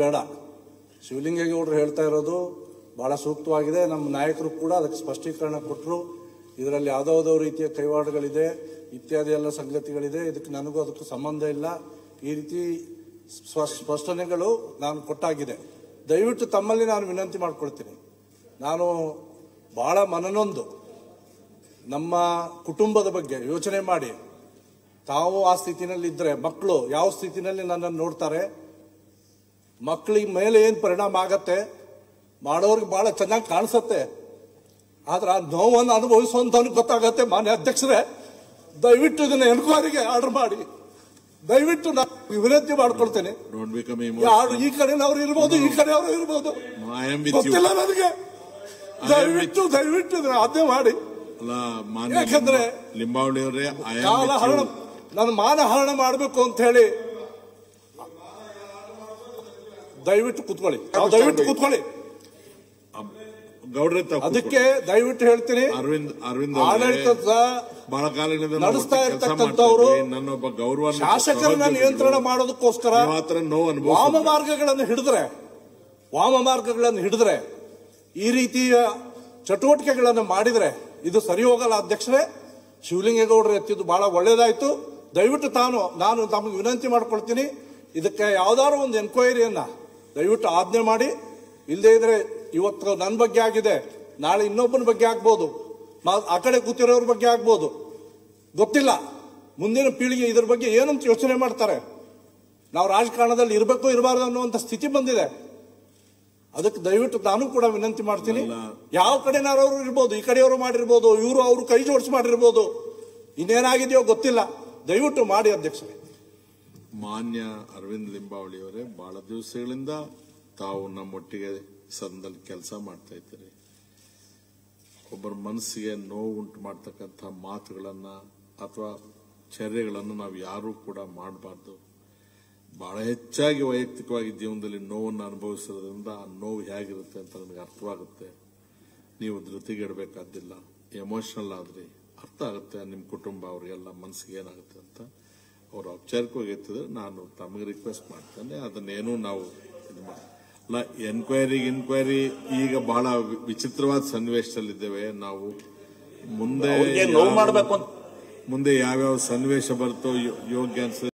ಬೇಡ. ಶಿವಲಿಂಗೇಗೌಡರು ಹೇಳ್ತಾ ಇರೋದು ಬಹಳ ಸೂಕ್ತವಾಗಿದೆ. ನಮ್ಮ ನಾಯಕರು ಕೂಡ ಅದಕ್ಕೆ ಸ್ಪಷ್ಟೀಕರಣ ಕೊಟ್ಟರು ಇದರಲ್ಲಿ ಯಾವುದಾವುದೋ ರೀತಿಯ ಕೈವಾಡಗಳಿದೆ, ಇತ್ಯಾದಿ ಎಲ್ಲ ಸಂಗತಿಗಳಿದೆ. ಇದಕ್ಕೆ ನನಗೂ ಅದಕ್ಕೂ ಸಂಬಂಧ ಇಲ್ಲ. ಈ ರೀತಿ ಸ್ಪಷ್ಟನೆಗಳು ನಾನು ಕೊಟ್ಟಾಗಿದೆ. ದಯವಿಟ್ಟು ತಮ್ಮಲ್ಲಿ ನಾನು ವಿನಂತಿ ಮಾಡಿಕೊಳ್ತೀನಿ. ನಾನು ಬಹಳ ಮನನೊಂದು ನಮ್ಮ ಕುಟುಂಬದ ಬಗ್ಗೆ ಯೋಚನೆ ಮಾಡಿ. ತಾವು ಆ ಸ್ಥಿತಿನಲ್ಲಿ ಇದ್ರೆ ಮಕ್ಕಳು ಯಾವ ಸ್ಥಿತಿನಲ್ಲಿ ನನ್ನನ್ನು ನೋಡ್ತಾರೆ ಮಕ್ಕಳಿಗೆ ಮೇಲೆ ಏನು ಪರಿಣಾಮ ಆಗತ್ತೆ? ಮಾಡೋರಿಗೆ ಭಾಳ ಚೆನ್ನಾಗಿ ಕಾಣಿಸುತ್ತೆ. ಆದ್ರೆ ಆ ನೋವನ್ನು ಅನುಭವಿಸುವಂಥವ್ನಿಗೆ ಗೊತ್ತಾಗತ್ತೆ ಮಾನ್ಯ ಅಧ್ಯಕ್ಷರೇ. ದಯವಿಟ್ಟು ಇದನ್ನ ಎನ್ಕ್ವೈರಿಗೆ ಆರ್ಡರ್ ಮಾಡಿ. ದಯವಿಟ್ಟು ನಾನು ವಿನಂತಿ ಮಾಡ್ಕೊಳ್ತೇನೆ. ಈ ಕಡೆನವ್ರು ಇರ್ಬೋದು ಈ ಕಡೆ ಅವರು ಇರ್ಬೋದು. ಗೊತ್ತಿಲ್ಲ ನನಗೆ. ದಯವಿಟ್ಟು ದಯವಿಟ್ಟು ಇದನ್ನ ಆಜ್ಞೆ ಮಾಡಿ. ಯಾಕಂದ್ರೆ ನನ್ನ ಮಾನ ಹರಣ ಮಾಡಬೇಕು ಅಂತ ಹೇಳಿ ದಯವಿಟ್ಟು ಕುತ್ಕೊಳ್ಳಿ. ದಯವಿಟ್ಟು ಕೂತ್ಕೊಳ್ಳಿ. ಅದಕ್ಕೆ ದಯವಿಟ್ಟು ಹೇಳ್ತೀನಿ. ಅರವಿಂದ್ ಅರವಿಂದ್ ಆಡಳಿತದ ಬಹಳ ಕಾಲಗಳಿಂದ ನಡೆಸ್ತಾ ಇರ್ತಕ್ಕಂಥವ್ರು. ನನ್ನೊಬ್ಬ ಗೌರವ ಶಾಸಕರನ್ನ ನಿಯಂತ್ರಣ ಮಾಡೋದಕ್ಕೋಸ್ಕರ ಮಾತ್ರ ನೋವು ವಾಮ ಮಾರ್ಗಗಳನ್ನು ಹಿಡಿದ್ರೆ ವಾಮ ಮಾರ್ಗಗಳನ್ನು ಹಿಡಿದ್ರೆ ಈ ರೀತಿಯ ಚಟುವಟಿಕೆಗಳನ್ನು ಮಾಡಿದ್ರೆ ಇದು ಸರಿ ಹೋಗಲ್ಲ ಅಧ್ಯಕ್ಷರೇ. ಶಿವಲಿಂಗೇಗೌಡರು ಎತ್ತಿದ್ದು ಬಹಳ ಒಳ್ಳೇದಾಯ್ತು. ದಯವಿಟ್ಟು ತಾನು ನಾನು ತಮಗೆ ವಿನಂತಿ ಮಾಡ್ಕೊಳ್ತೀನಿ. ಇದಕ್ಕೆ ಯಾವ್ದಾದ್ರು ಒಂದು ಎನ್ಕ್ವೈರಿಯನ್ನ ದಯವಿಟ್ಟು ಆಜ್ಞೆ ಮಾಡಿ. ಇಲ್ಲದೇ ಇದ್ರೆ ಇವತ್ತು ನನ್ನ ಬಗ್ಗೆ ಆಗಿದೆ. ನಾಳೆ ಇನ್ನೊಬ್ಬನ ಬಗ್ಗೆ ಆಗ್ಬೋದು. ಆ ಕಡೆ ಕೂತಿರೋರ ಬಗ್ಗೆ ಆಗ್ಬೋದು. ಗೊತ್ತಿಲ್ಲ. ಮುಂದಿನ ಪೀಳಿಗೆ ಇದ್ರ ಬಗ್ಗೆ ಏನಂತ ಯೋಚನೆ ಮಾಡ್ತಾರೆ. ನಾವು ರಾಜಕಾರಣದಲ್ಲಿ ಇರಬೇಕು ಇರಬಾರ್ದು ಅನ್ನುವಂಥ ಸ್ಥಿತಿ ಬಂದಿದೆ. ಅದಕ್ಕೆ ದಯವಿಟ್ಟು ನಾನು ಕೂಡ ವಿನಂತಿ ಮಾಡ್ತೀನಿ. ಯಾವ ಯಾವ ಕಡೆನಾರವರು ಇರ್ಬೋದು ಈ ಕಡೆಯವರು ಮಾಡಿರ್ಬೋದು ಇವರು ಅವರು ಕೈ ಜೋಡಿಸಿ ಮಾಡಿರ್ಬೋದು. ಇನ್ನೇನಾಗಿದೆಯೋ ಗೊತ್ತಿಲ್ಲ. ದಯವಿಟ್ಟು ಮಾಡಿ ಅಧ್ಯಕ್ಷರೇ. ಮಾನ್ಯ ಅರವಿಂದ್ ಲಿಂಬಾವಳಿ ಅವರೇ, ಬಹಳ ದಿವಸಗಳಿಂದ ತಾವು ನಮ್ಮೊಟ್ಟಿಗೆ ಸದನದಲ್ಲಿ ಕೆಲಸ ಮಾಡ್ತಾ ಇದ್ದೀರಿ. ಒಬ್ಬರ ಮನಸ್ಸಿಗೆ ನೋವು ಉಂಟು ಮಾಡ್ತಕ್ಕಂಥ ಮಾತುಗಳನ್ನ ಅಥವಾ ಚರ್ಯಗಳನ್ನು ನಾವು ಯಾರೂ ಕೂಡ ಮಾಡಬಾರ್ದು. ಬಹಳ ಹೆಚ್ಚಾಗಿ ವೈಯಕ್ತಿಕವಾಗಿ ಜೀವನದಲ್ಲಿ ನೋವನ್ನು ಅನುಭವಿಸೋದ್ರಿಂದ ಆ ನೋವು ಹೇಗಿರುತ್ತೆ ಅಂತ ನನಗೆ ಅರ್ಥವಾಗುತ್ತೆ. ನೀವು ಧೃತಿಗೆಡಬೇಕಾದಿಲ್ಲ ಎಮೋಷನಲ್ ಆದ್ರಿ. ಅರ್ಥ ಆಗುತ್ತೆ. ನಿಮ್ಮ ಕುಟುಂಬ ಅವರಿಗೆಲ್ಲ ಮನಸ್ಸಿಗೆ ಏನಾಗುತ್ತೆ ಅಂತ. ಅವರು ಔಪಚಾರಿಕವಾಗಿ ಎತ್ತಿದ್ರೆ ನಾನು ತಮಗೆ ರಿಕ್ವೆಸ್ಟ್ ಮಾಡ್ತೇನೆ ಅದನ್ನೇನು ನಾವು ಇದು ಮಾಡಿ. ಅಲ್ಲ ಎನ್ಕ್ವೈರಿ ಇನ್ಕ್ವೈರಿ ಈಗ ಬಹಳ ವಿಚಿತ್ರವಾದ ಸನ್ನಿವೇಶದಲ್ಲಿದ್ದೇವೆ. ನಾವು ಮುಂದೆ ಮಾಡಬೇಕು ಮುಂದೆ ಯಾವ್ಯಾವ ಸನ್ನಿವೇಶ ಬರುತ್ತೋ ಯೋಗ್ಯ ಅನ್ಸ